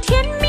甜蜜